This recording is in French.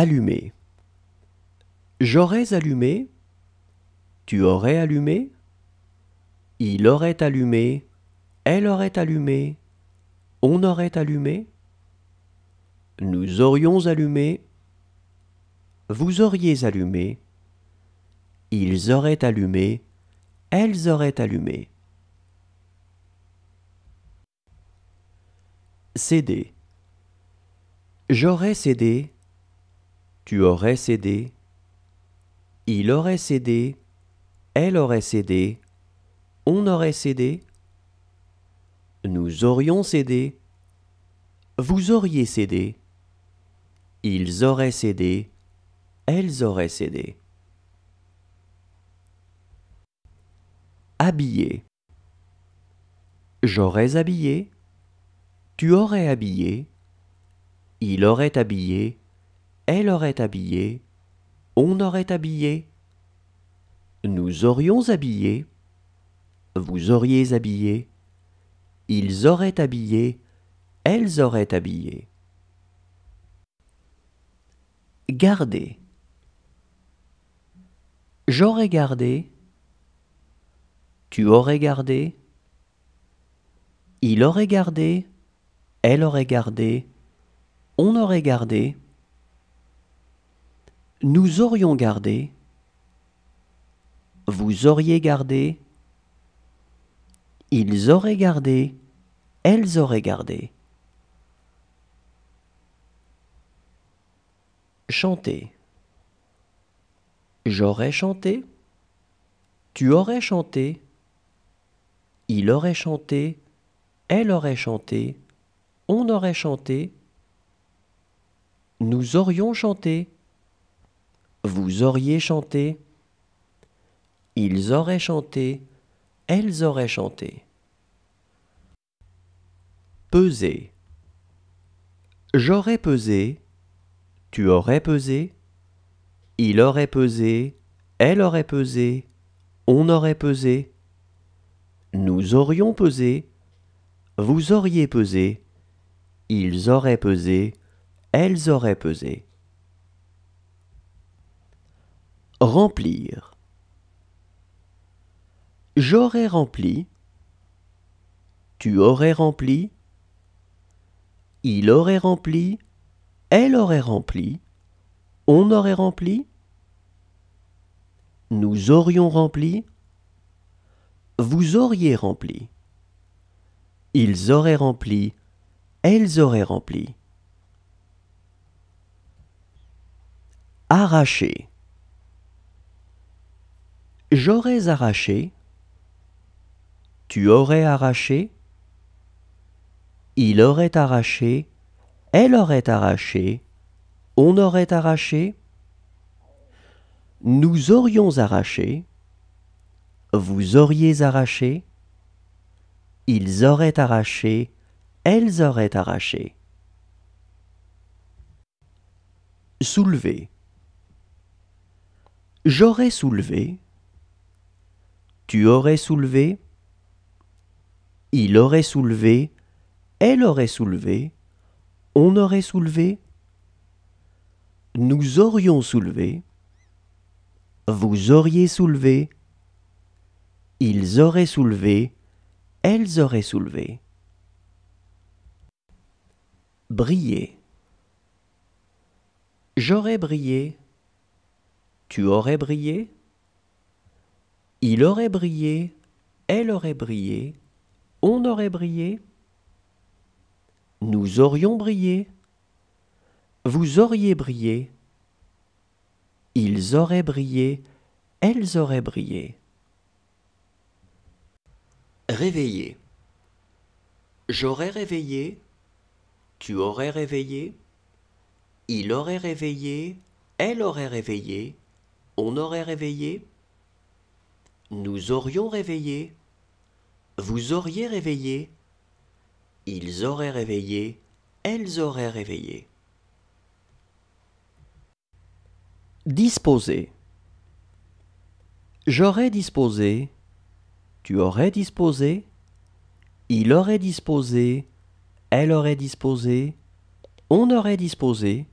Allumer. J'aurais allumé. Tu aurais allumé. Il aurait allumé. Elle aurait allumé. On aurait allumé. Nous aurions allumé. Vous auriez allumé. Ils auraient allumé. Elles auraient allumé. Céder. J'aurais cédé. Tu aurais cédé. Il aurait cédé. Elle aurait cédé. On aurait cédé. Nous aurions cédé. Vous auriez cédé. Ils auraient cédé. Elles auraient cédé. Habiller. J'aurais habillé. Tu aurais habillé. Il aurait habillé. Elle aurait habillé. On aurait habillé. Nous aurions habillé. Vous auriez habillé. Ils auraient habillé. Elles auraient habillé. Garder. J'aurais gardé. Tu aurais gardé. Il aurait gardé. Elle aurait gardé. On aurait gardé. Nous aurions gardé. Vous auriez gardé. Ils auraient gardé. Elles auraient gardé. Chanter. J'aurais chanté. Tu aurais chanté. Il aurait chanté. Elle aurait chanté. On aurait chanté. Nous aurions chanté. Vous auriez chanté. Ils auraient chanté. Elles auraient chanté. Peser. J'aurais pesé. Tu aurais pesé. Il aurait pesé. Elle aurait pesé. On aurait pesé. Nous aurions pesé. Vous auriez pesé. Ils auraient pesé. Elles auraient pesé. Remplir. J'aurais rempli. Tu aurais rempli. Il aurait rempli. Elle aurait rempli. On aurait rempli. Nous aurions rempli. Vous auriez rempli. Ils auraient rempli. Elles auraient rempli. Arracher. J'aurais arraché. Tu aurais arraché. Il aurait arraché. Elle aurait arraché. On aurait arraché. Nous aurions arraché. Vous auriez arraché. Ils auraient arraché. Elles auraient arraché. Soulever. J'aurais soulevé. Tu aurais soulevé? Il aurait soulevé. Elle aurait soulevé. On aurait soulevé. Nous aurions soulevé. Vous auriez soulevé. Ils auraient soulevé. Elles auraient soulevé. Briller. J'aurais brillé. Tu aurais brillé? Il aurait brillé. Elle aurait brillé. On aurait brillé. Nous aurions brillé. Vous auriez brillé. Ils auraient brillé. Elles auraient brillé. Réveiller. J'aurais réveillé. Tu aurais réveillé. Il aurait réveillé. Elle aurait réveillé. On aurait réveillé. Nous aurions réveillé. Vous auriez réveillé. Ils auraient réveillé. Elles auraient réveillé. Disposer. J'aurais disposé. Tu aurais disposé. Il aurait disposé. Elle aurait disposé. On aurait disposé.